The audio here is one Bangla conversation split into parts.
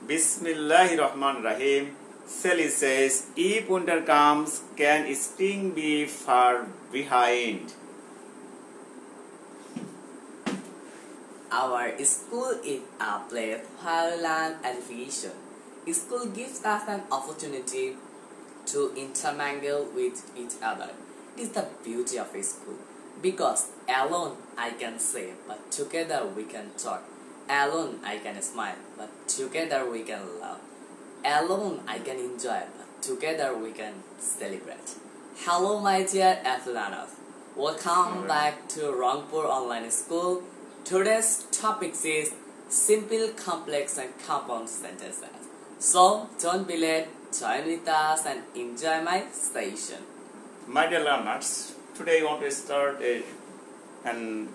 Bismillahir Rahman Rahim. Sally says, if winter comes, can spring be far behind? Our school is a place for learn education. School gives us an opportunity to intermingle with each other. It is the beauty of a school. Because alone I can say, but together we can talk. Alone I can smile, but together we can love. Alone I can enjoy, but together we can celebrate. Hello, my dear Athletes. Welcome back to Rangpur Online School. Today's topic is simple, complex, and compound sentences. So don't be late. Join with us and enjoy my session. My dear learners, today I want to start a, an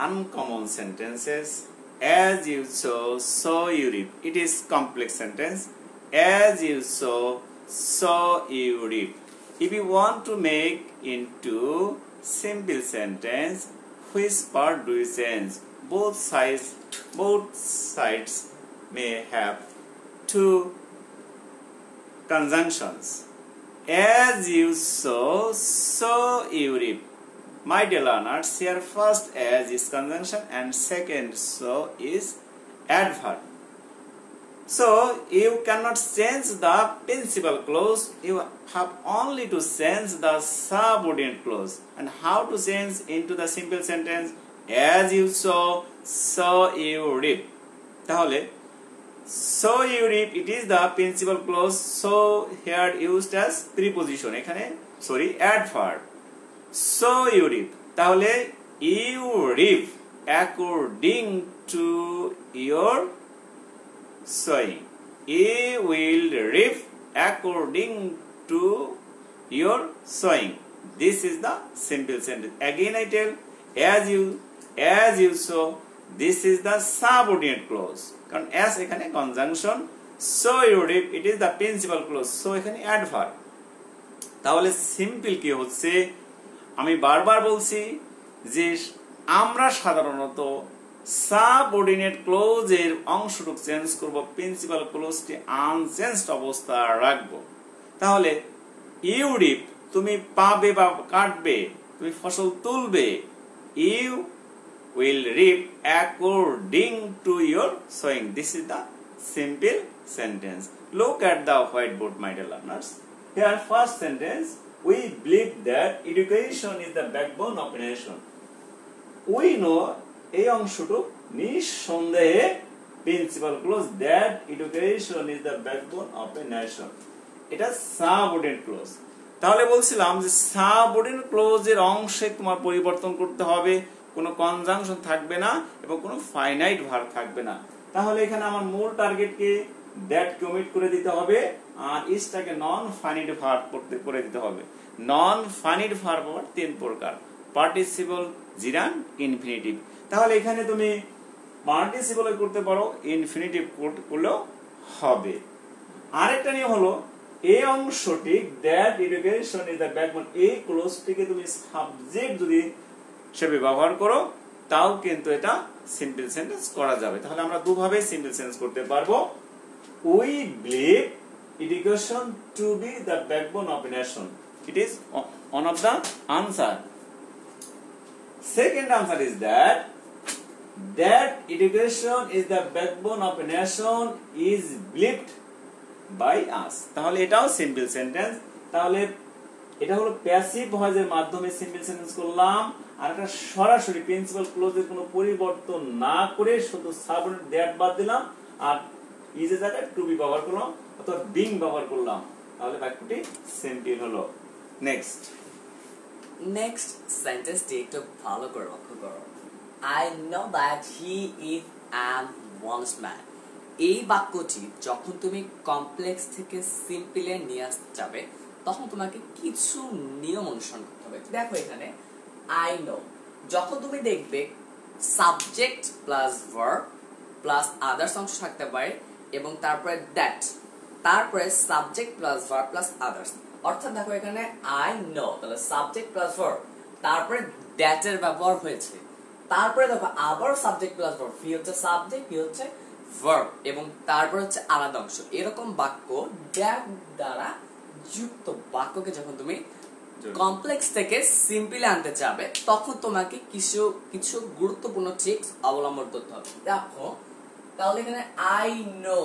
uncommon sentences. As you sow, so you reap. It is complex sentence. As you sow, so you reap. If you want to make into simple sentence, which part do you change? Both sides, both sides may have two conjunctions. As you sow, so you reap. My dear learners, here first as is conjunction and second so is adverb. So you cannot change the principal clause, you have only to change the subordinate clause. And how to change into the simple sentence? As you saw, so you reap. তাহলে so you reap it is the principal clause so here used as preposition এখানে sorry adverb so you reap তাহলে you reap according to your sowing you will reap according to your sowing this is the simple sentence again i tell as you as you sow this is the subordinate clause কারণ as এখানে conjunction so you reap it is the principal clause so এখানে adverb তাহলে সিম্পল কি হচ্ছে আমি বারবার বলছি যে আমরা সাধারণত সাবঅর্ডিনেট ক্লোজ এর অংশটুক চেঞ্জ করব, প্রিন্সিপাল ক্লোজটি আনচেঞ্জড অবস্থা রাখব। তাহলে ইউরিপ তুমি পাবে বা কাটবে, তুমি ফসল তুলবে, you will reap according to your sowing. This is the simple sentence look at the white board my dear learners here first sentence we believe that education is the backbone of nation. We know এই অংশটুকু নিঃসন্দেহে principal clause that education is the backbone of a nation এটা সাবঅর্ডিনেট ক্লোজ তাহলে বলছিলাম যে সাবঅর্ডিনেট ক্লোজের অংশে তোমার পরিবর্তন করতে হবে, কোনো কনজাংশন থাকবে না এবং কোনো ফাইনাইট ভার থাকবে না। তাহলে এখানে আমার মূল টার্গেটকে দ্যাট কমিট করে দিতে হবে। আর ইসটাকে নন ফাইনিট ভার করতে করে দিতে হবে। নন ফাইনিট ভার পাওয়ার তিন প্রকার। পার্টিসিপল জিরান ইনফিনিটিভ তাহলে এখানে তুমি পার্টিসিপল করতে পারো ইনফিনিটিভ করলেও হবে। আরেকটা নিয়ম হলো এই অংশটি that education is the backbone এই ক্লোজটিকে তুমি সাবজেক্ট যদি হিসেবে ব্যবহার করো, তাও কিন্তু এটা সিম্পল সেন্টেন্স করা যাবে। তাহলে আমরা দুভাবে সিম্পল সেন্টেন্স করতে পারব। We believe education to be the backbone of a nation it is one of the answer second answer is that that education is the backbone of a nation is believed by us তাহলে এটাও সিম্পল সেন্টেন্স তাহলে এটা হলো প্যাসিভ ভয়েসের মাধ্যমে সিম্পল সেন্টেন্স করলাম আর একটা সরাসরি প্রিন্সিপাল ক্লোজের কোনো পরিবর্তন না করে শুধু সাবঅর্ডিনেট দ্যাট বাদ দিলাম আর ইজে জায়গায় টু বি ব্যবহার করলাম অথবা বিং ব্যবহার করলাম, তাহলে বাক্যটি সিম্পল হলো। নেক্সট নেক্সট সেন্টেন্সটি একটু ভালো করে লক্ষ্য করো। I know that he is an once man এই বাক্যটি যখন তুমি কমপ্লেক্স থেকে সিম্পলে নিয়ে আসতে যাবে, তখন তোমাকে কিছু নিয়ম অনুসরণ করতে হবে। দেখো এখানে আই নো যখন তুমি দেখবে subject plus verb plus others অংশ থাকতে পারে, এবং তারপরে দ্যাট তারপরে subject plus verb plus others অর্থাৎ দেখো এখানে আই নো তাহলে সাবজেক্ট প্লাস ভার্ব তারপরে দ্যাট এর ব্যবহার হয়েছে। তারপরে দেখো আবার সাবজেক্ট প্লাস ভার্ব ফি হচ্ছে সাবজেক্ট ফি হচ্ছে ভার্ব এবং তারপর হচ্ছে আলাদা অংশ। এরকম বাক্য ড্যাব দ্বারা যুক্ত বাক্যকে যখন তুমি কমপ্লেক্স থেকে সিম্পলি আনতে চাবে তখন তোমাকে কিছু কিছু গুরুত্বপূর্ণ ট্রিক্স অবলম্বন করতে হবে। দেখো তাহলে এখানে আই নো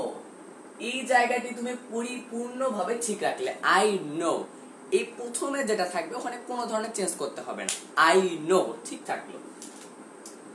এই জায়গাটি তুমি পরিপূর্ণভাবে ঠিক রাখলে। আই নো এই প্রথমে যেটা থাকবে, ওখানে কোনো ধরনের চেঞ্জ করতে হবে না। আই নো ঠিক থাকল।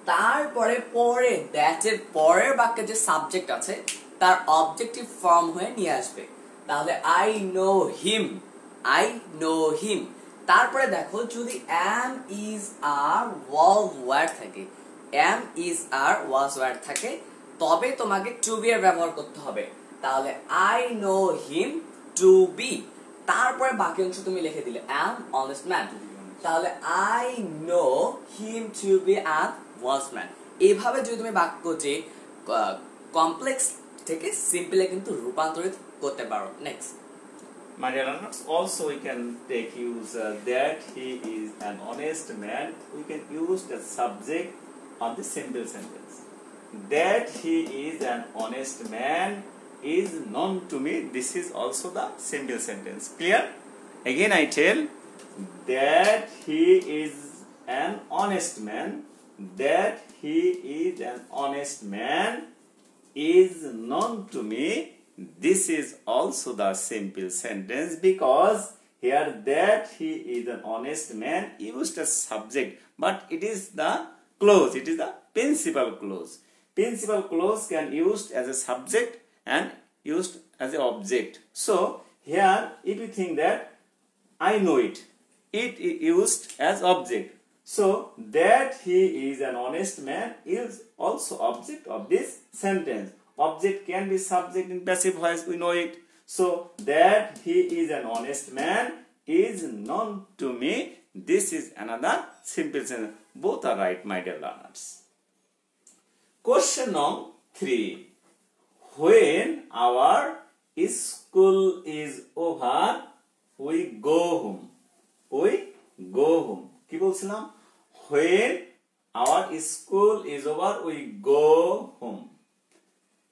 তারপরে পরে দ্যাটের পরের বাক্যে যে সাবজেক্ট আছে, তার অবজেক্টিভ ফর্ম হয়ে নিয়ে আসবে। তাহলে I know him I know him তারপরে দেখো, যদি am is are was word থাকে am is are was word থাকে, তবে তোমাকে টু বি এর ব্যবহার করতে হবে। তাহলে I know him to be তারপরে বাকি অংশ তুমি লিখে দিলে এম অনেস্ট ম্যান তাহলে I know him to be an watchman এইভাবে যদি তুমি বাক্যটি কমপ্লেক্স থেকে সিম্পলে কিন্তু রূপান্তরিত করতে পারো next My dear also we can take use uh, that he is an honest man. We can use the subject on the simple sentence. That he is an honest man is known to me. This is also the simple sentence. Clear? Again, I tell that he is an honest man. That he is an honest man is known to me. This is also the simple sentence because here that he is an honest man used as subject, but it is the clause, it is the principal clause. Principal clause can used as a subject and used as an object. So here if you think that I know it. it used as object. So that he is an honest man is also object of this sentence. Object can be subject in passive voice, we know it. So that he is an honest man is known to me. This is another simple sentence. Both are right, my dear learners. Question number three. When our school is over, we go home. We go home. কি বলছিলাম when our school is over, we go home.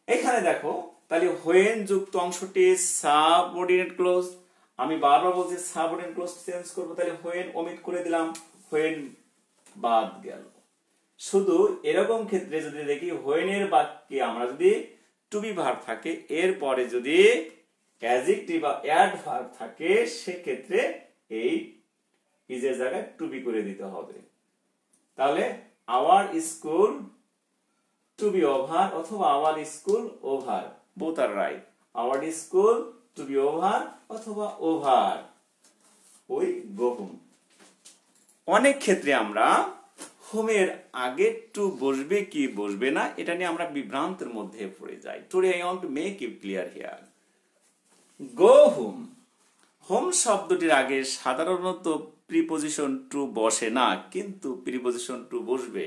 এখানে দেখো তাহলে when যুক্ত অংশটি সাবঅর্ডিনেট ক্লোজ আমি বারবার বলছি সাবঅর্ডিনেট ক্লোজ চেঞ্জ করব তাহলে when ওমিট করে দিলাম when বাদ গেল শুধু এরকম ক্ষেত্রে যদি দেখি হোয়েনের বাক্যে আমরা যদি টু বি থাকে এর পরে যদি অ্যাজেক্টিভ বা অ্যাড ভার্ব থাকে, সেক্ষেত্রে এই ইজের জায়গায় টু করে দিতে হবে। তাহলে our school to be over অথবা our school over both are right our school to be over অথবা ওভার ওই গো হোম অনেক ক্ষেত্রে আমরা হোমের আগে টু বসবে কি বসবে না, এটা নিয়ে আমরা বিভ্রান্তের মধ্যে পড়ে যাই। Today I want to make you clear here go home home শব্দটির আগে সাধারণত প্রিপোজিশন টু বসে না, কিন্তু প্রিপোজিশন টু বসবে।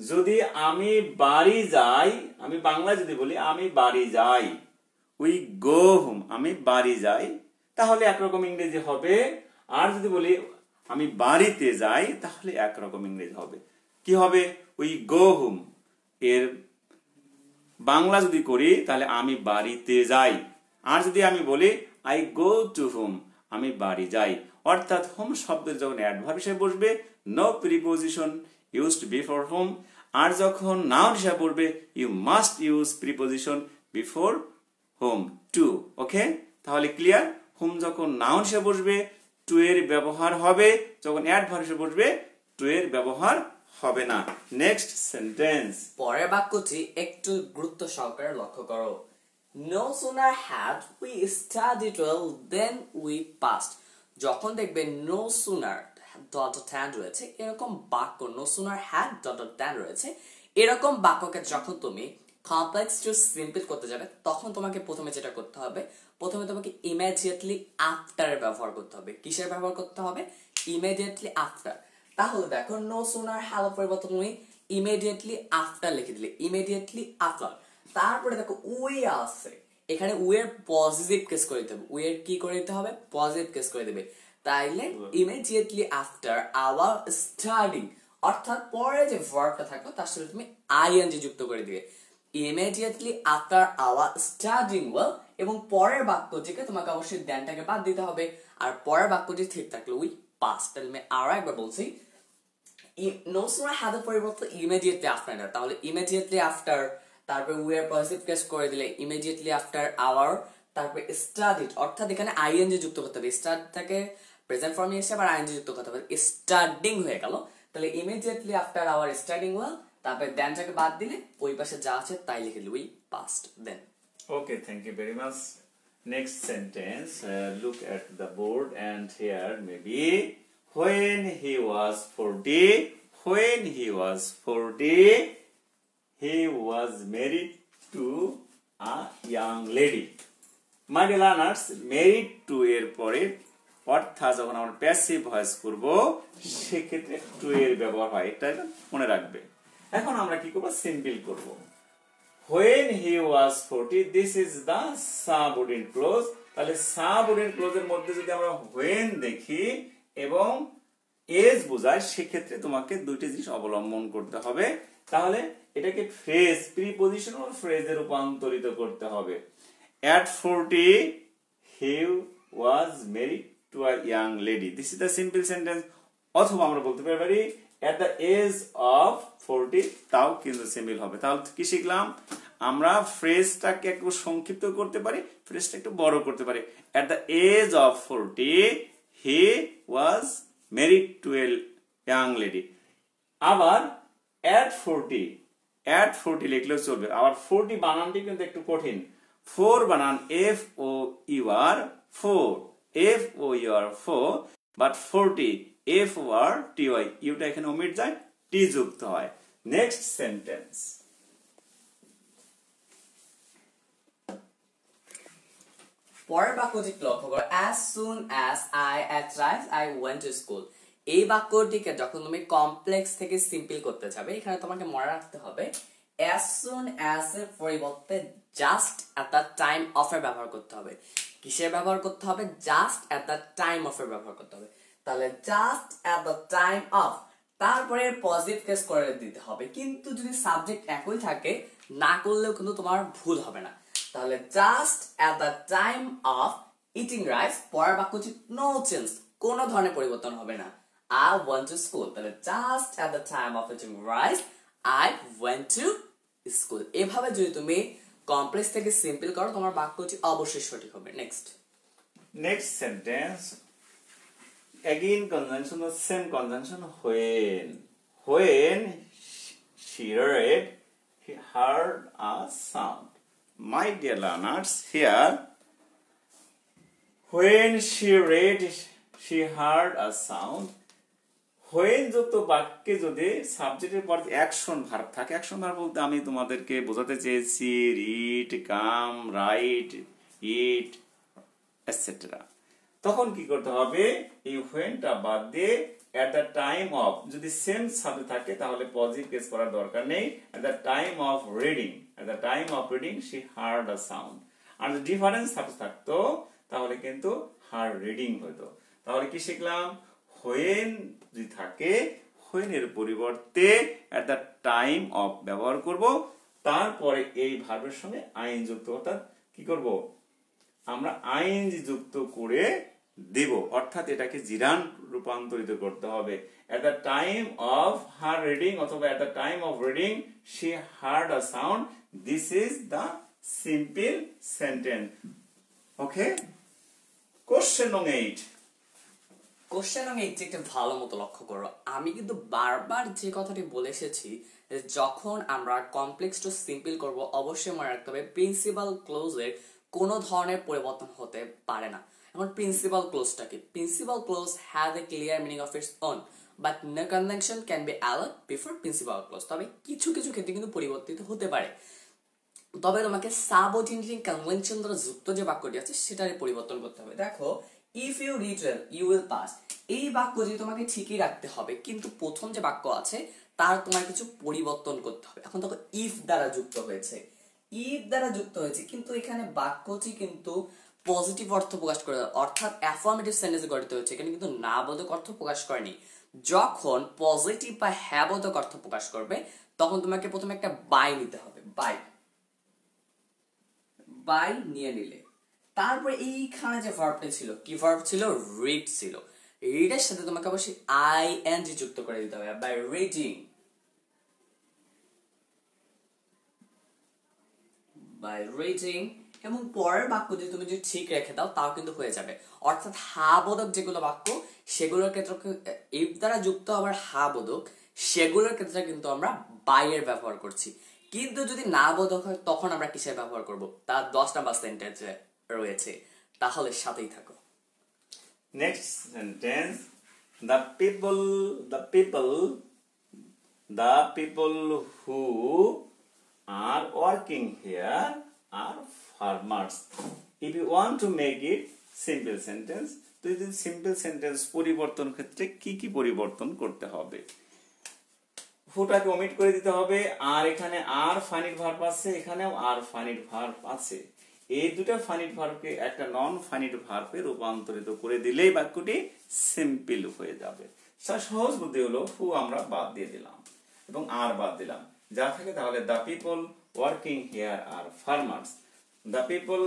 যদি আমি বাড়ি যাই, আমি বাংলা যদি বলি, আমি বাড়ি যাই উই গো হোম আমি বাড়ি যাই, তাহলে একরকম ইংরেজি হবে। আর যদি বলি, আমি বাড়িতে যাই, তাহলে একরকম ইংরেজি হবে। কি হবে? We go home. এর বাংলা যদি করি, তাহলে আমি বাড়িতে যাই। আর যদি আমি বলি আই গো টু হোম আমি বাড়ি যাই। অর্থাৎ হোম শব্দের যখন অ্যাডভার্ব হিসেবে বসবে no preposition used before home আর যখন নাউন হিসাবে পড়বে you must use preposition before home to okay তাহলে ক্লিয়ার হোম যখন নাউন হিসেবে বসবে টু এর ব্যবহার হবে। যখন অ্যাডভার্ব হিসেবে বসবে টু এর ব্যবহার হবে না। নেক্সট সেন্টেন্স পরের বাক্যটি একটু গুরুত্ব সহকারে লক্ষ্য করো। No sooner had we studied well then we passed যখন দেখবে নো সুনার ডট ট্যান রয়েছে, এরকম বাক্য no sooner had dot than রয়েছে, এরকম বাক্যকে যখন তুমি কমপ্লেক্স টু সিম্পল করতে যাবে, তখন তোমাকে প্রথমে যেটা করতে হবে, প্রথমে তোমাকে ইমিডিয়েটলি আফটার ব্যবহার করতে হবে। কিসের ব্যবহার করতে হবে? ইমিডিয়েটলি আফটার তাহলে দেখো নো সোনার হ্যালো পরিবর্তন তুমি ইমিডিয়েটলি আফটার লিখে দিলে ইমিডিয়েটলি আফটার তারপরে দেখো উই আছে। এখানে উয়ের পজিটিভ কেস করে দিতে হবে। উয়ের কি করে দিতে হবে? পজিটিভ কেস করে দেবে। তাইলে ইমিডিয়েটলি আফটার আওয়ার স্টার্টিং অর্থাৎ পরে যে ভার্বটা থাকল তার সাথে তুমি আইএনজি যুক্ত করে দিবে। Immediately after our studying well এবং পরের বাক্যটিকে তোমাকে অবশ্যই দেনটাকে বাদ দিতে হবে। আর পরের বাক্যটি ঠিক থাকলে উই পাস্ট তাহলে আমি আরও একবার বলছি নো সোনা হ্যাভ পরিবর্তে ইমিডিয়েটলি আফটার না তাহলে ইমিডিয়েটলি আফটার তারপর উই পজিটিভ কেস করে দিলে ইমিডিয়েটলি আফটার আওয়ার তারপর স্টাডিড অর্থাৎ এখানে আইএনজি যুক্ত করতে হবে স্টার্ট থেকে প্রেজেন্ট ফর্মে এসে আবার আইএনজি যুক্ত করতে হবে স্টার্ডিং হয়ে গেল তাহলে immediately after our starting well তারপরে দেনটাকে বাদ দিলে ওই পাশে যা আছে তাই লিখে দিলে we passed then Okay, thank you very much. Next sentence, uh, look at the board and here maybe when he was 40, when he was 40, he was married to a young lady. My learners, married to এর পরে অর্থাৎ যখন আমরা প্যাসিভ ভয়েস করব সেক্ষেত্রে টু এর ব্যবহার হয় এটা মনে রাখবে এখন আমরা কি করব সিম্পল করব when he was 40 this is the subordinate clause তাহলে subordinate clause এর মধ্যে যদি আমরা when দেখি এবং এজ বোঝায় সেক্ষেত্রে তোমাকে দুইটি জিনিস অবলম্বন করতে হবে। তাহলে এটাকে ফ্রেজ প্রিপোজিশনাল ফ্রেজে রূপান্তরিত করতে হবে। At 40 he was married to a young lady this is the simple sentence অথবা আমরা বলতে পারি অ্যাট দ্য এজ অফ 40 তাও কিন্তু সিম্পল হবে। তাহলে কি শিখলাম? আমরা ফ্রেজটাকে একটু সংক্ষিপ্ত করতে পারি ফ্রেজটা একটু বড় করতে পারি। At the age of 40 he was married to a young lady. আবার at 40 at 40 লিখলেও চলবে। আবার 40 বানানটি কিন্তু একটু কঠিন। 4 বানান F O U R 4 F O U R 4 but 40 F O R T Y Yuta এখানে ওমিট যায় টি যুক্ত হয়। নেক্সট সেন্টেন্স পরের বাক্যটি লক্ষ্য করো। As soon as I at rise I went to school এই বাক্যটিকে যখন তুমি কমপ্লেক্স থেকে সিম্পল করতে যাবে, এখানে তোমাকে মনে রাখতে হবে অ্যাজ সুন অ্যাজ এর পরিবর্তে just at the time of এর ব্যবহার করতে হবে। কিসের ব্যবহার করতে হবে? Just at the time of এর ব্যবহার করতে হবে। তাহলে just at the time of তারপরে পজিটিভ কেস করে দিতে হবে। কিন্তু যদি সাবজেক্ট একই থাকে, না করলেও কিন্তু তোমার ভুল হবে না। তাহলে just at the time of eating rice পরের বাক্য হচ্ছে নো চেঞ্জ কোনো ধরনের পরিবর্তন হবে না। আই ওয়েন্ট টু স্কুল তাহলে just at the time of eating rice I went to school এভাবে যদি তুমি কমপ্লেক্স থেকে সিম্পল করো, তোমার বাক্যটি অবশ্যই সঠিক হবে। Next next sentence, again conjunction the same conjunction when when she read he heard a sound my dear learners, here, when she read, she heard a sound, when যুক্ত বাক্যে যদি সাবজেক্টের পর অ্যাকশন ভার্ব থাকে অ্যাকশন ভার্ব বলতে আমি তোমাদেরকে বোঝাতে চেয়েছি read come write it etcetera তখন কি করতে হবে? এই হোয়েনটা বাদ দিয়ে এট দ্য টাইম অফ যদি সেম সাবজেক্ট থাকে, তাহলে পজিটিভ কেস করার দরকার নেই at the time of reading at the time of reading she heard a sound আর যদি ডিফারেন্স থাকতো তাহলে কিন্তু হার্ড রিডিং হতো। তাহলে কি শিখলাম? হোয়েন যদি থাকে হোয়েন এর পরিবর্তে এট দ্য টাইম অফ ব্যবহার করব, তারপরে এই ভার্বের সঙ্গে আইন যুক্ত, অর্থাৎ কি করব? আমরা আইনজি যুক্ত করে দেব। অর্থাৎ এটাকে জিরান রূপান্তরিত করতে হবে। At the time of her reading অথবা at the time of reading she heard a sound this is the simple sentence okay question নং এইট কোশ্চেন আমি একটু ভালো মতো লক্ষ্য করো। আমি কিন্তু বারবার যে কথাটি বলে এসেছি যখন আমরা কমপ্লেক্স টু সিম্পল করব, অবশ্যই মনে রাখতে হবে প্রিন্সিপাল ক্লোজের কোনো ধরনের পরিবর্তন হতে পারে না। এখন প্রিন্সিপাল ক্লোজটা কি? Principal clause have a clear meaning of its own but no convention can be allowed before principal clause তবে কিছু কিছু ক্ষেত্রে কিন্তু পরিবর্তিত হতে পারে। তবে তোমাকে সাবঅর্ডিনেটিং কনভেনশন দ্বারা যুক্ত যে বাক্যটি আছে সেটার পরিবর্তন করতে হবে। দেখো if you well you will pass এই বাক্যটি তোমাকে ঠিকই রাখতে হবে, কিন্তু প্রথম যে বাক্য আছে, তার তোমার কিছু পরিবর্তন করতে হবে। এখন দেখো ইফ দ্বারা যুক্ত হয়েছে। ইফ দ্বারা যুক্ত হয়েছে, কিন্তু এখানে বাক্যটি কিন্তু পজিটিভ অর্থ প্রকাশ করে, অর্থাৎ অ্যাফার্মেটিভ সেন্টেন্স গঠিত হয়েছে। এখানে কিন্তু না বোধক অর্থ প্রকাশ করেনি। যখন পজিটিভ বা হ্যাবোধক অর্থ প্রকাশ করবে, তখন তোমাকে প্রথমে একটা বাই নিতে হবে বাই বাই নিয়ে নিলে। তারপরে এইখানে যে ভার্বটা ছিল, কি ভার্ব ছিল? রিড ছিল। রিডের সাথে তোমাকে অবশ্যই আই এন জি যুক্ত করে দিতে হবে। বাই রিডিং বাই রিডিং এবং পরের বাক্য যদি তুমি যদি ঠিক রেখে দাও, তাও কিন্তু হয়ে যাবে। অর্থাৎ হা বোধক যেগুলো বাক্য, সেগুলোর ক্ষেত্রে ইফ দ্বারা যুক্ত আবার হা বোধক সেগুলোর ক্ষেত্রে কিন্তু আমরা বাইয়ের ব্যবহার করছি। কিন্তু যদি না বোধক হয়, তখন আমরা কিসের ব্যবহার করব? তা দশ নাম্বার সেন্টেন্সে রয়েছে। তাহলে সাথেই থাকো। Are working here are farmers if want to make it simple simple sentence পরিবর্তন ক্ষেত্রে কি কি পরিবর্তন করতে হবে? ফুটাকে ওমিট করে দিতে হবে, আর এখানে আর ফানিট ভার্ব আছে, এখানেও আর ফানিট ভার্ব আছে। এই দুটো ফানিট ভার্বকে একটা নন ফানিট ভার্বে রূপান্তরিত করে দিলেই বাক্যটি সিম্পল হয়ে যাবে। সহজ বুদ্ধি হলো, হু আমরা বাদ দিয়ে দিলাম এবং আর বাদ দিলাম। যা থাকে তাহলে the people working here are farmers the people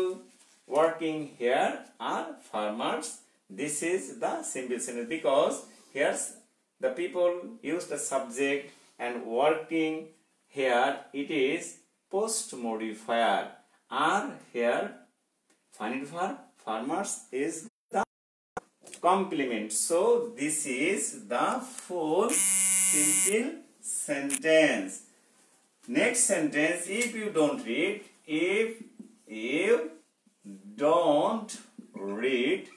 working here are farmers this is the simple sentence because here's the people use the subject and working here it is post modifier are here finite verb farmers is the complement. So this is the full simple sentence. Next sentence if you don't read if you don't read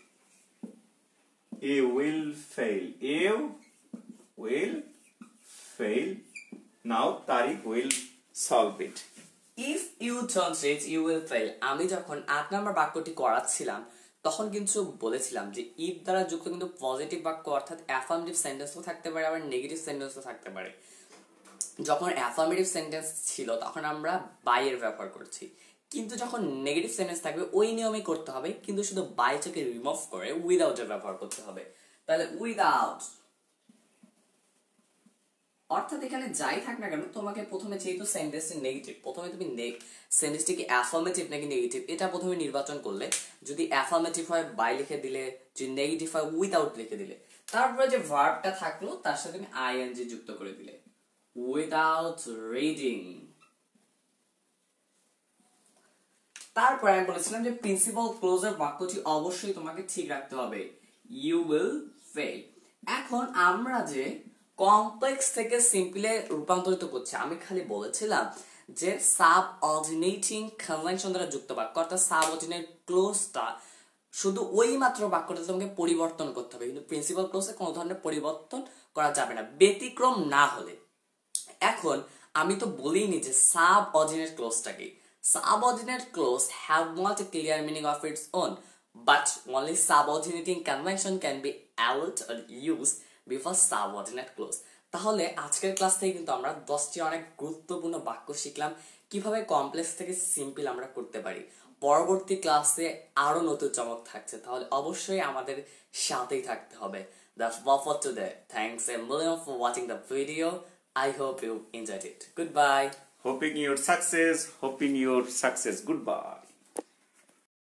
you will fail. You will fail. Now Tariq will solve it. If you read you will fail আমি যখন আট নাম্বার বাক্যটি করাচ্ছিলাম, তখন কিন্তু বলেছিলাম যে ইফ দ্বারা যুক্ত কিন্তু পজিটিভ বাক্য, অর্থাৎ অ্যাফার্মেটিভ সেন্টেন্সও থাকতে পারে, আবার নেগেটিভ সেন্টেন্সও থাকতে পারে যখন অ্যাফার্মেটিভ সেন্টেন্স ছিল, তখন আমরা বাইয়ের ব্যবহার করছি কিন্তু যখন নেগেটিভ সেন্টেন্স থাকবে, ওই নিয়মে করতে হবে, কিন্তু শুধু বাইটাকে রিমুভ করে উইদাউটের ব্যবহার করতে হবে তাহলে উইদাউট অর্থাৎ এখানে যাই থাক না কেন, তোমাকে প্রথমে যেহেতু সেন্টেন্সটি নেগেটিভ প্রথমে তুমি সেন্টেন্সটি কি অ্যাফার্মেটিভ নাকি নেগেটিভ এটা প্রথমে নির্বাচন করলে, যদি অ্যাফার্মেটিভ হয় বাই লিখে দিলে, যদি নেগেটিভ হয় উইদাউট লিখে দিলে, তারপরে যে ভার্বটা থাকল, তার সাথে তুমি আইএনজি যুক্ত করে দিলে উইদাউট রিডিং তারপরে আমি বলেছিলাম যে প্রিন্সিপাল ক্লোজার বাক্যটি অবশ্যই তোমাকে ঠিক রাখতে হবে ইউ উইল ফেল এখন আমরা যে কমপ্লেক্স থেকে সিম্পলে রূপান্তরিত করছে। আমি খালি বলেছিলাম যে সাব অর্ডিনেটিং কনভেনশন দ্বারা যুক্ত বাক্য, অর্থাৎ সাব অর্ডিনেট ক্লোজটা শুধু ওই মাত্র বাক্যটা তোমাকে পরিবর্তন করতে হবে। কিন্তু প্রিন্সিপাল ক্লোজে কোনো ধরনের পরিবর্তন করা যাবে না, ব্যতিক্রম না হলে। এখন আমি তো বলিনি যে সাব অর্ডিনেট ক্লোজটা কি। subordinate clause have not clear meaning of its its own only only subordinating convention can be added or used before subordinate clause তাহলে আজকের ক্লাস থেকে কিন্তু আমরা দশটি অনেক গুরুত্বপূর্ণ বাক্য শিখলাম। কীভাবে কমপ্লেক্স থেকে সিম্পল আমরা করতে পারি। পরবর্তী ক্লাসে আরও নতুন চমক থাকছে। তাহলে অবশ্যই আমাদের সাথেই থাকতে হবে। That's all for today thanks a million for watching the video I hope you enjoyed it good bye hoping your success hoping your success good bye